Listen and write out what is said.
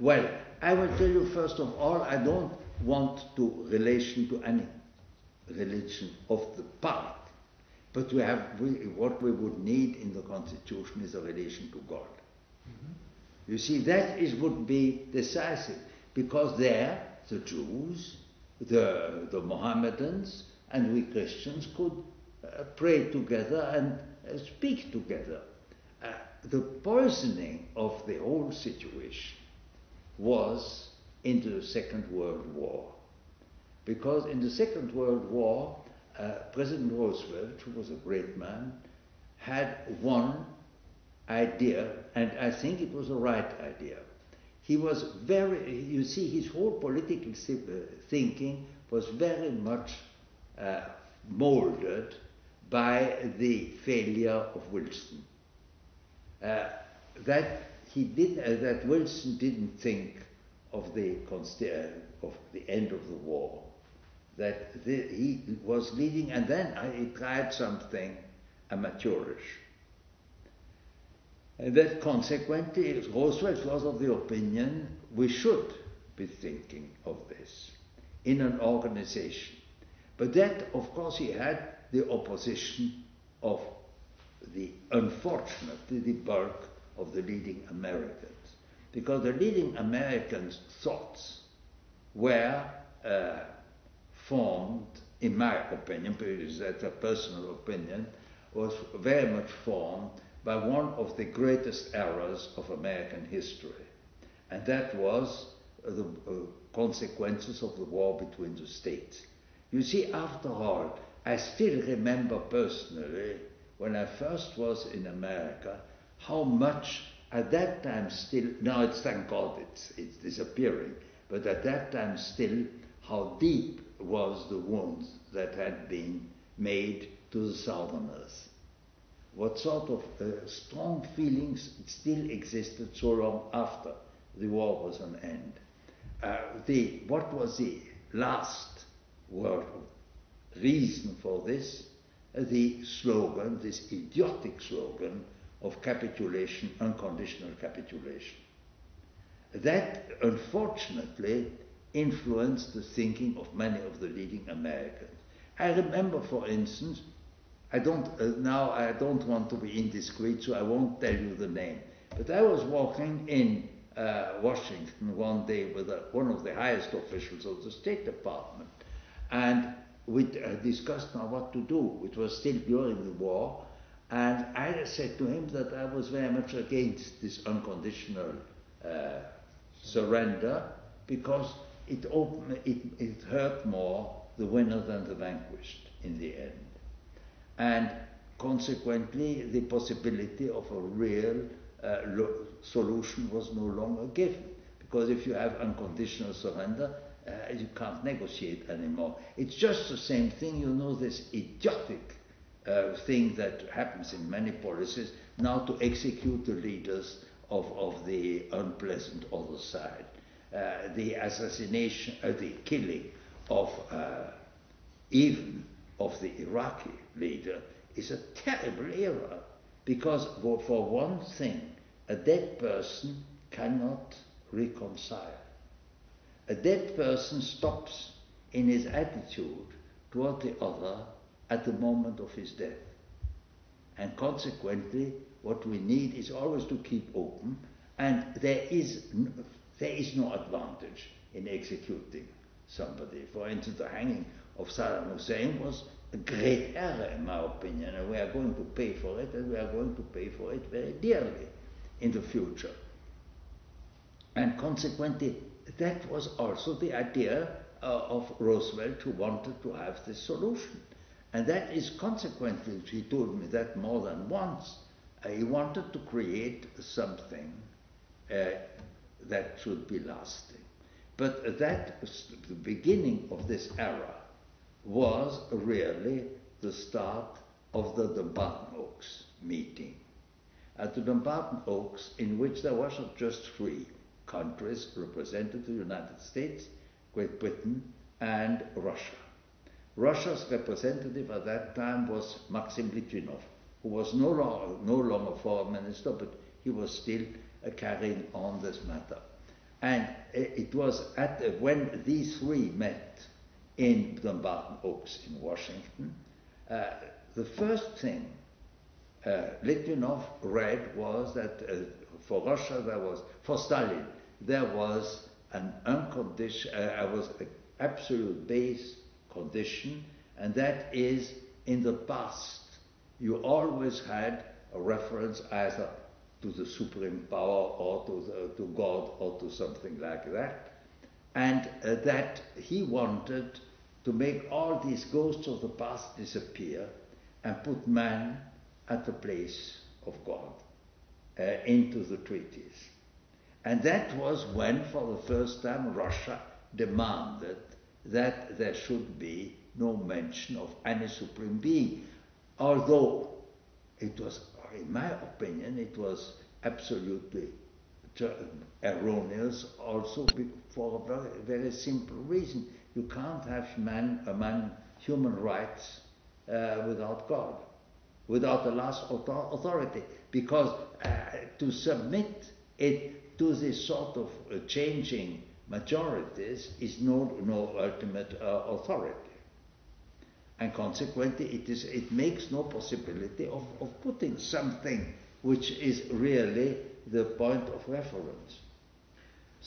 Well, I will tell you first of all, I don't want to relation to any religion of the part, but we have we, what we would need in the constitution is a relation to God. You see, that is would be decisive because there the Jews, the the Mohammedans, and we Christians could uh, pray together and uh, speak together. Uh, the poisoning of the whole situation was into the Second World War. Because in the Second World War, uh, President Roosevelt, who was a great man, had one idea, and I think it was a right idea. He was very, you see, his whole political uh, thinking was very much uh, molded by the failure of Wilson. Uh, that he did, uh, that Wilson didn't think of the, uh, of the end of the war, that the, he was leading, and then he tried something amateurish. And that consequently, Roosevelt was of the opinion we should be thinking of this in an organization. But that, of course, he had the opposition of the, unfortunately, the bulk of the leading Americans. Because the leading Americans' thoughts were uh, formed, in my opinion, because that's a personal opinion, was very much formed by one of the greatest errors of American history. And that was uh, the uh, consequences of the war between the states. You see, after all, I still remember personally when I first was in America how much at that time still, now it's thank God it's, it's disappearing, but at that time still how deep was the wounds that had been made to the Southerners. What sort of uh, strong feelings still existed so long after the war was an end. Uh, the, what was the last word reason for this? Uh, the slogan, this idiotic slogan of capitulation, unconditional capitulation. That unfortunately influenced the thinking of many of the leading Americans. I remember, for instance, I don't uh, now I don't want to be indiscreet, so I won't tell you the name. But I was walking in uh, Washington one day with a, one of the highest officials of the State Department, and we uh, discussed now what to do. It was still during the war, and I said to him that I was very much against this unconditional uh, surrender because it, it, it hurt more the winner than the vanquished in the end. And consequently, the possibility of a real uh, lo- solution was no longer given. Because if you have unconditional surrender, uh, you can't negotiate anymore. It's just the same thing, you know, this idiotic uh, thing that happens in many policies now to execute the leaders of, of the unpleasant other side. Uh, the assassination, uh, the killing of uh, even of the Iraqi leader is a terrible error because for one thing, a dead person cannot reconcile. A dead person stops in his attitude toward the other at the moment of his death. And consequently, what we need is always to keep open, and there is no, there is no advantage in executing somebody. For instance, the hanging of Saddam Hussein was a great error, in my opinion, and we are going to pay for it, and we are going to pay for it very dearly in the future. And consequently, that was also the idea uh, of Roosevelt who wanted to have this solution. And that is consequently, he told me that more than once, he wanted to create something uh, that should be lasting. But that, the beginning of this era, was really the start of the Dumbarton Oaks meeting. At the Dumbarton Oaks, in which there was not just three countries represented the United States, Great Britain, and Russia. Russia's representative at that time was Maxim Litvinov, who was no longer, no longer foreign minister, but he was still uh, carrying on this matter. And it was at when these three met in Dumbarton Oaks in Washington, uh, the first thing uh, Litvinov read was that uh, for Russia there was, for Stalin, there was an unconditional, uh, was an absolute base condition, and that is in the past you always had a reference either to the supreme power or to, the, to God or to something like that, and uh, that he wanted to make all these ghosts of the past disappear and put man at the place of God uh, into the treaties. And that was when, for the first time, Russia demanded that there should be no mention of any supreme being. Although it was, in my opinion, it was absolutely erroneous also for a very, simple reason. You can't have man, man human rights uh, without God, without the last authority, because uh, to submit it to this sort of uh, changing majorities is no, no ultimate uh, authority. And consequently, it, is, it makes no possibility of, of putting something which is really the point of reference.